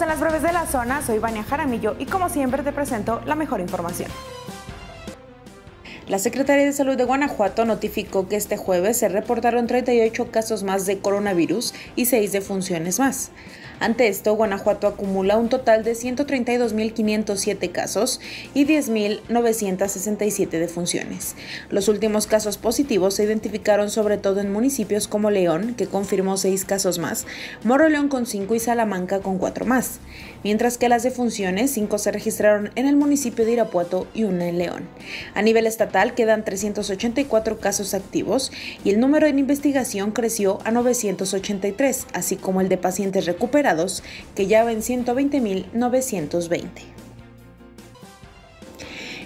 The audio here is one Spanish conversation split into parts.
en las breves de la zona, soy Vania Jaramillo y como siempre te presento la mejor información. La Secretaría de Salud de Guanajuato notificó que este jueves se reportaron 38 casos más de coronavirus y 6 defunciones más. Ante esto, Guanajuato acumula un total de 132.507 casos y 10.967 defunciones. Los últimos casos positivos se identificaron sobre todo en municipios como León, que confirmó 6 casos más, Moroleón con 5 y Salamanca con 4 más, mientras que las defunciones 5 se registraron en el municipio de Irapuato y una en León. A nivel estatal quedan 384 casos activos y el número en investigación creció a 983, así como el de pacientes recuperados que ya ven 120.920.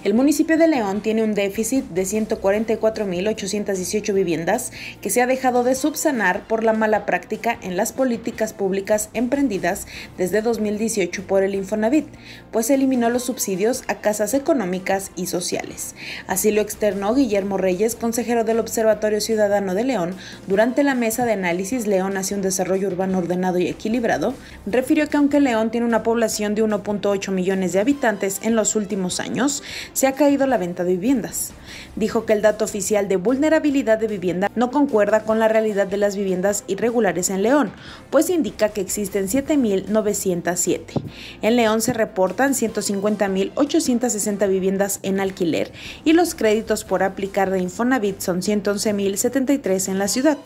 El municipio de León tiene un déficit de 144.818 viviendas que se ha dejado de subsanar por la mala práctica en las políticas públicas emprendidas desde 2018 por el Infonavit, pues eliminó los subsidios a casas económicas y sociales. Así lo externó Guillermo Reyes, consejero del Observatorio Ciudadano de León, durante la mesa de análisis León hacia un desarrollo urbano ordenado y equilibrado, refirió que aunque León tiene una población de 1.8 millones de habitantes en los últimos años, se ha caído la venta de viviendas. Dijo que el dato oficial de vulnerabilidad de vivienda no concuerda con la realidad de las viviendas irregulares en León, pues indica que existen 7.907. En León se reportan 150.860 viviendas en alquiler y los créditos por aplicar de Infonavit son 111.073 en la ciudad.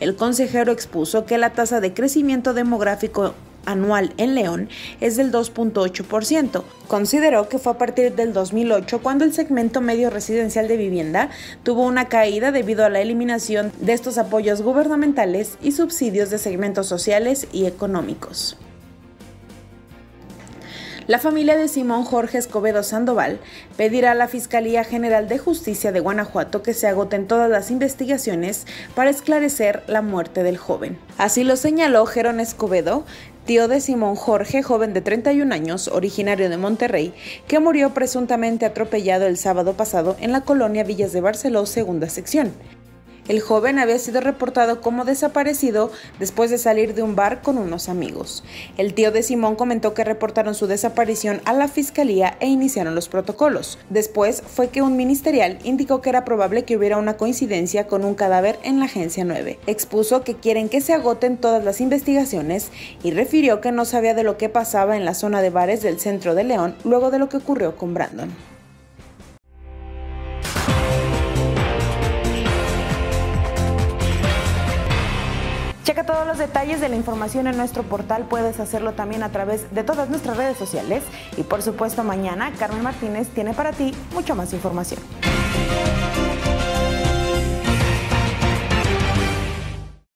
El consejero expuso que la tasa de crecimiento demográfico anual en León es del 2.8%. Consideró que fue a partir del 2008 cuando el segmento medio residencial de vivienda tuvo una caída debido a la eliminación de estos apoyos gubernamentales y subsidios de segmentos sociales y económicos. La familia de Simón Jorge Escobedo Sandoval pedirá a la Fiscalía General de Justicia de Guanajuato que se agoten todas las investigaciones para esclarecer la muerte del joven. Así lo señaló Jerón Escobedo, tío de Simón Jorge, joven de 31 años, originario de Monterrey, que murió presuntamente atropellado el sábado pasado en la colonia Villas de Barceló, segunda sección. El joven había sido reportado como desaparecido después de salir de un bar con unos amigos. El tío de Simón comentó que reportaron su desaparición a la fiscalía e iniciaron los protocolos. Después fue que un ministerial indicó que era probable que hubiera una coincidencia con un cadáver en la agencia 9. Expuso que quieren que se agoten todas las investigaciones y refirió que no sabía de lo que pasaba en la zona de bares del centro de León luego de lo que ocurrió con Brandon. Checa todos los detalles de la información en nuestro portal. Puedes hacerlo también a través de todas nuestras redes sociales. Y por supuesto, mañana Carmen Martínez tiene para ti mucha más información.